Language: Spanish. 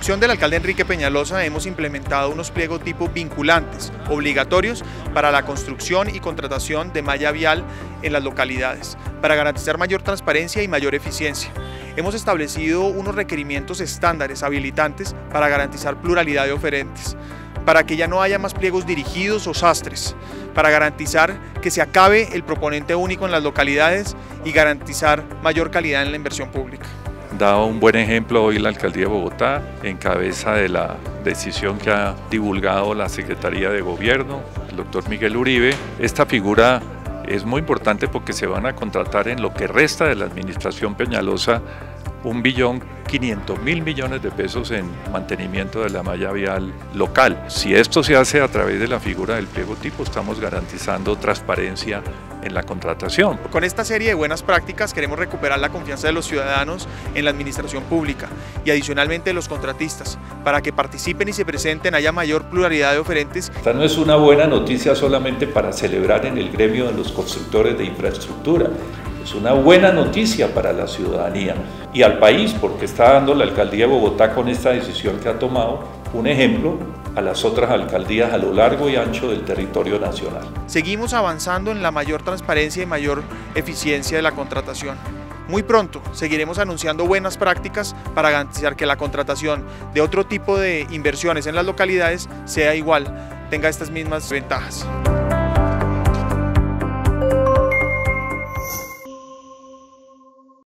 instrucción del alcalde Enrique Peñalosa hemos implementado unos pliegos tipo vinculantes, obligatorios para la construcción y contratación de malla vial en las localidades, para garantizar mayor transparencia y mayor eficiencia. Hemos establecido unos requerimientos estándares habilitantes para garantizar pluralidad de oferentes, para que ya no haya más pliegos dirigidos o sastres, para garantizar que se acabe el proponente único en las localidades y garantizar mayor calidad en la inversión pública. Daba un buen ejemplo hoy la Alcaldía de Bogotá en cabeza de la decisión que ha divulgado la Secretaría de Gobierno, el doctor Miguel Uribe. Esta figura es muy importante porque se van a contratar en lo que resta de la administración Peñalosa un billón 500 mil millones de pesos en mantenimiento de la malla vial local. Si esto se hace a través de la figura del pliego tipo, estamos garantizando transparencia en la contratación. Con esta serie de buenas prácticas queremos recuperar la confianza de los ciudadanos en la administración pública y adicionalmente de los contratistas, para que participen y se presenten, haya mayor pluralidad de oferentes. Esta no es una buena noticia solamente para celebrar en el gremio de los constructores de infraestructura, es una buena noticia para la ciudadanía y al país porque está dando la alcaldía de Bogotá con esta decisión que ha tomado un ejemplo a las otras alcaldías a lo largo y ancho del territorio nacional. Seguimos avanzando en la mayor transparencia y mayor eficiencia de la contratación. Muy pronto seguiremos anunciando buenas prácticas para garantizar que la contratación de otro tipo de inversiones en las localidades sea igual, tenga estas mismas ventajas.